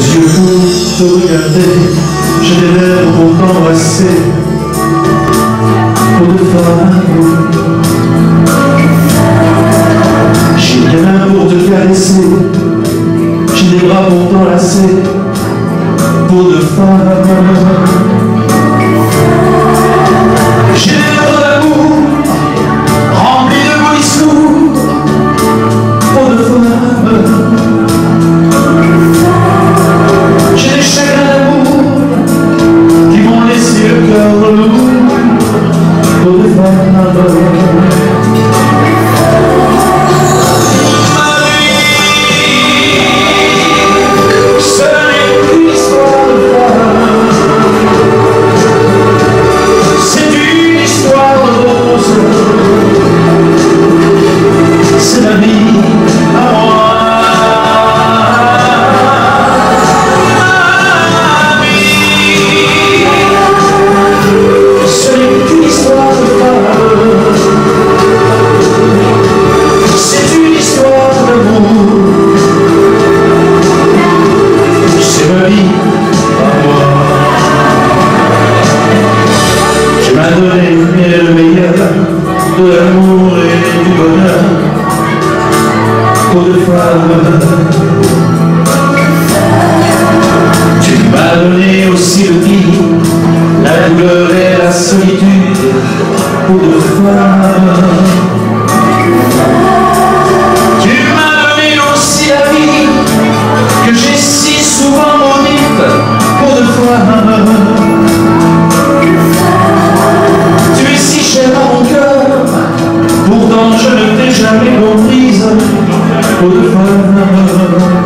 yeux pour te regarder, j'ai des lèvres pour t'embrasser. Pour de femmes, j'ai des mains pour te caresser, j'ai des bras pour t'enlacer. Pour de femmes. adolescent est le meilleur de l'amour et du bonheur. Trop de femmes. Tu m'as donné aussi le guide, la douleur et la solitude. Pour de femmes. que j'ai si souvent mon livre pour de jamais comprise, pauvre